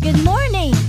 Good morning.